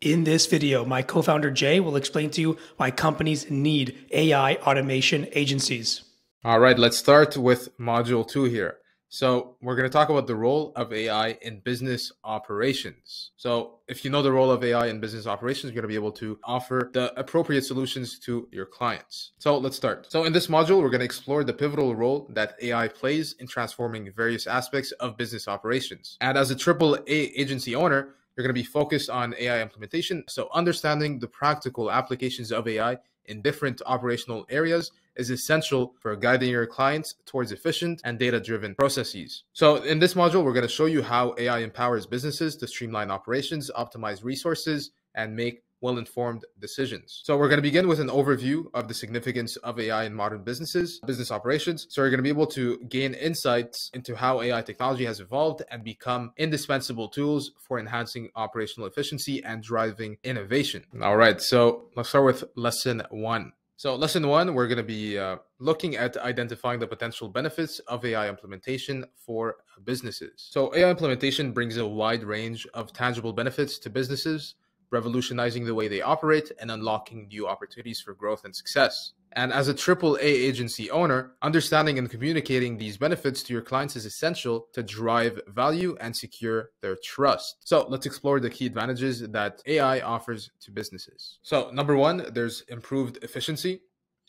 In this video, my co-founder Jay will explain to you why companies need AI automation agencies. All right, let's start with module two here. So we're going to talk about the role of AI in business operations. So if you know the role of AI in business operations, you're going to be able to offer the appropriate solutions to your clients. So let's start. So in this module, we're going to explore the pivotal role that AI plays in transforming various aspects of business operations. And as a triple A agency owner, you're going to be focused on AI implementation. So understanding the practical applications of AI in different operational areas is essential for guiding your clients towards efficient and data driven processes. So, in this module, we're going to show you how AI empowers businesses to streamline operations, optimize resources, and make well informed decisions. So, we're going to begin with an overview of the significance of AI in modern businesses, business operations. So, you're going to be able to gain insights into how AI technology has evolved and become indispensable tools for enhancing operational efficiency and driving innovation. All right, so let's start with lesson one. So, lesson one, we're going to be uh, looking at identifying the potential benefits of AI implementation for businesses. So, AI implementation brings a wide range of tangible benefits to businesses revolutionizing the way they operate and unlocking new opportunities for growth and success. And as a AAA agency owner, understanding and communicating these benefits to your clients is essential to drive value and secure their trust. So let's explore the key advantages that AI offers to businesses. So, number one, there's improved efficiency.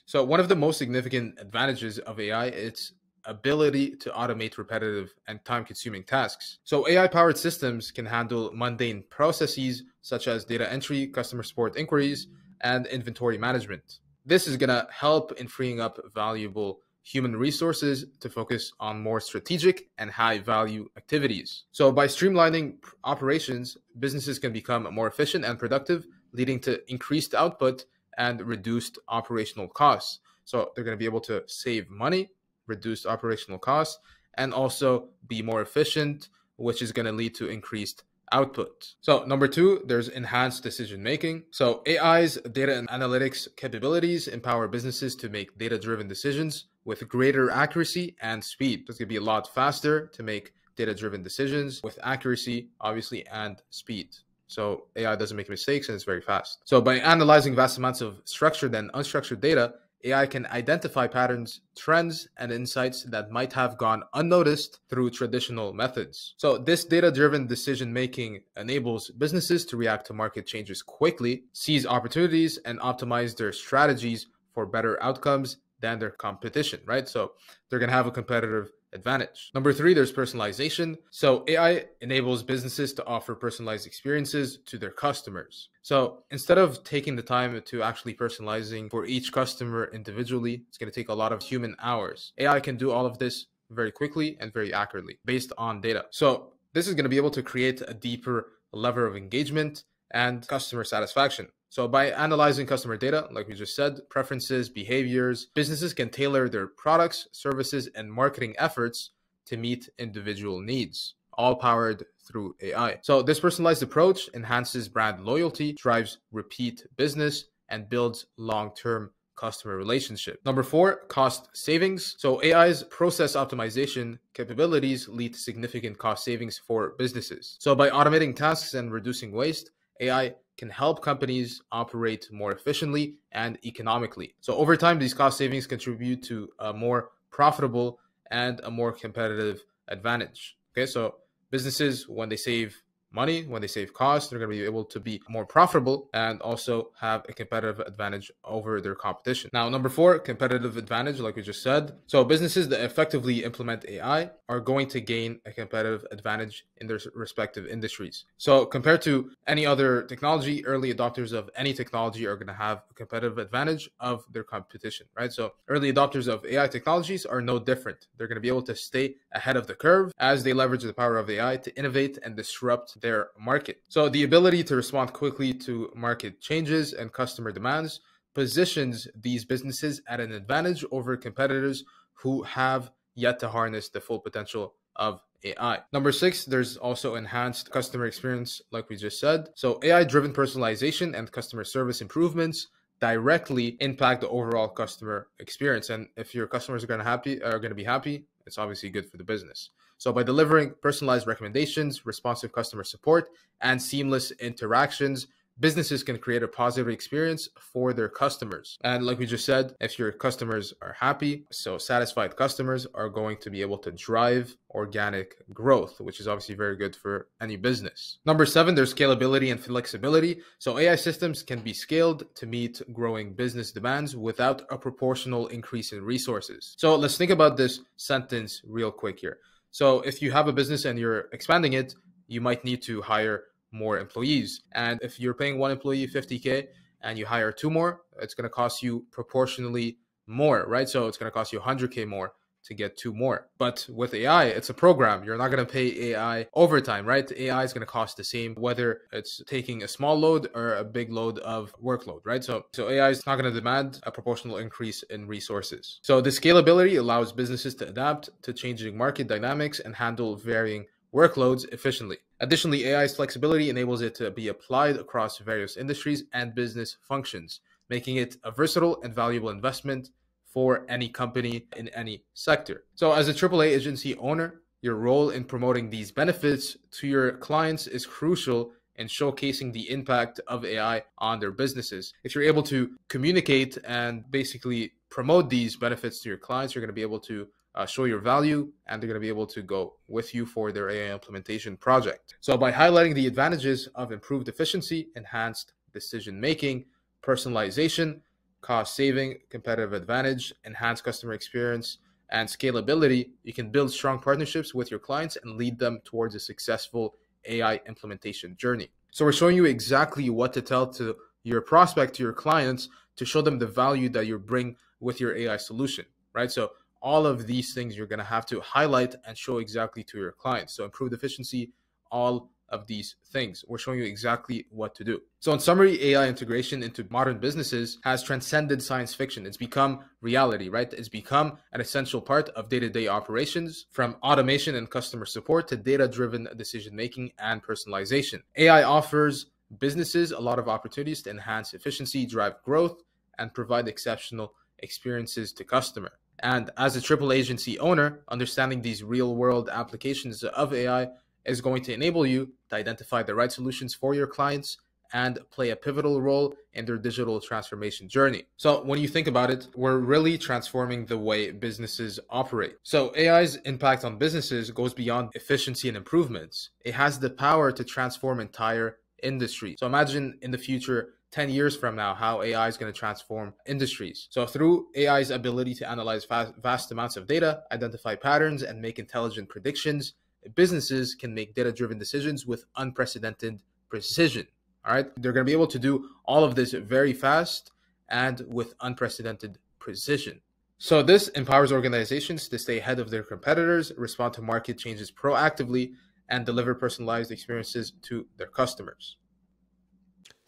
So, one of the most significant advantages of AI is ability to automate repetitive and time consuming tasks. So, AI powered systems can handle mundane processes such as data entry, customer support inquiries, and inventory management. This is going to help in freeing up valuable human resources to focus on more strategic and high value activities. So, by streamlining operations, businesses can become more efficient and productive, leading to increased output and reduced operational costs. So, they're going to be able to save money reduced operational costs, and also be more efficient, which is going to lead to increased output. So, number two, there's enhanced decision making. So, AI's data and analytics capabilities empower businesses to make data driven decisions with greater accuracy and speed. It's going to be a lot faster to make data driven decisions with accuracy, obviously, and speed. So AI doesn't make mistakes and it's very fast. So by analyzing vast amounts of structured and unstructured data, AI can identify patterns, trends, and insights that might have gone unnoticed through traditional methods. So, this data driven decision making enables businesses to react to market changes quickly, seize opportunities, and optimize their strategies for better outcomes than their competition, right? So, they're going to have a competitive advantage. Number three, there's personalization. So AI enables businesses to offer personalized experiences to their customers. So instead of taking the time to actually personalizing for each customer individually, it's going to take a lot of human hours. AI can do all of this very quickly and very accurately based on data. So this is going to be able to create a deeper level of engagement and customer satisfaction. So by analyzing customer data, like we just said, preferences, behaviors, businesses can tailor their products, services, and marketing efforts to meet individual needs, all powered through AI. So this personalized approach enhances brand loyalty, drives repeat business, and builds long-term customer relationship. Number four, cost savings. So AI's process optimization capabilities lead to significant cost savings for businesses. So by automating tasks and reducing waste, AI can help companies operate more efficiently and economically. So over time, these cost savings contribute to a more profitable and a more competitive advantage. Okay, so businesses, when they save money, when they save costs, they're going to be able to be more profitable and also have a competitive advantage over their competition. Now, number four, competitive advantage, like we just said. So, businesses that effectively implement AI are going to gain a competitive advantage in their respective industries. So, compared to any other technology, early adopters of any technology are going to have a competitive advantage of their competition, right? So, early adopters of AI technologies are no different. They're going to be able to stay ahead of the curve as they leverage the power of AI to innovate and disrupt their market. So the ability to respond quickly to market changes and customer demands positions these businesses at an advantage over competitors who have yet to harness the full potential of AI. Number six, there's also enhanced customer experience, like we just said. So AI driven personalization and customer service improvements directly impact the overall customer experience. And if your customers are going to happy are going to be happy, it's obviously good for the business. So by delivering personalized recommendations, responsive customer support, and seamless interactions, businesses can create a positive experience for their customers. And like we just said, if your customers are happy, so satisfied customers are going to be able to drive organic growth, which is obviously very good for any business. Number seven, there's scalability and flexibility. So AI systems can be scaled to meet growing business demands without a proportional increase in resources. So let's think about this sentence real quick here. So if you have a business and you're expanding it, you might need to hire more employees. And if you're paying one employee 50K and you hire two more, it's going to cost you proportionally more, right? So it's going to cost you 100K more to get two more. But with AI, it's a program. You're not going to pay AI overtime, right? AI is going to cost the same whether it's taking a small load or a big load of workload, right? So so AI is not going to demand a proportional increase in resources. So the scalability allows businesses to adapt to changing market dynamics and handle varying workloads efficiently. Additionally, AI's flexibility enables it to be applied across various industries and business functions, making it a versatile and valuable investment for any company in any sector. So, as a AAA agency owner, your role in promoting these benefits to your clients is crucial in showcasing the impact of AI on their businesses. If you're able to communicate and basically promote these benefits to your clients, you're going to be able to uh, show your value, and they're going to be able to go with you for their AI implementation project. So, by highlighting the advantages of improved efficiency, enhanced decision making, personalization, cost saving, competitive advantage, enhanced customer experience, and scalability, you can build strong partnerships with your clients and lead them towards a successful AI implementation journey. So, we're showing you exactly what to tell to your prospect, to your clients, to show them the value that you bring with your AI solution, right? So, all of these things you're going to have to highlight and show exactly to your clients. So improved efficiency, all of these things. We're showing you exactly what to do. So, in summary, AI integration into modern businesses has transcended science fiction. It's become reality, right? It's become an essential part of day to day operations from automation and customer support to data driven decision making and personalization. AI offers businesses a lot of opportunities to enhance efficiency, drive growth, and provide exceptional experiences to customer. And as a triple agency owner, understanding these real world applications of AI is going to enable you to identify the right solutions for your clients and play a pivotal role in their digital transformation journey. So, when you think about it, we're really transforming the way businesses operate. So, AI's impact on businesses goes beyond efficiency and improvements. It has the power to transform entire industries. So, imagine in the future 10 years from now how AI is going to transform industries. So, through AI's ability to analyze vast, vast amounts of data, identify patterns, and make intelligent predictions, businesses can make data driven decisions with unprecedented precision. All right. They're going to be able to do all of this very fast and with unprecedented precision. So, this empowers organizations to stay ahead of their competitors, respond to market changes proactively, and deliver personalized experiences to their customers.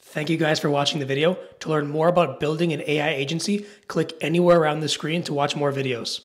Thank you guys for watching the video. To learn more about building an AI agency, click anywhere around the screen to watch more videos.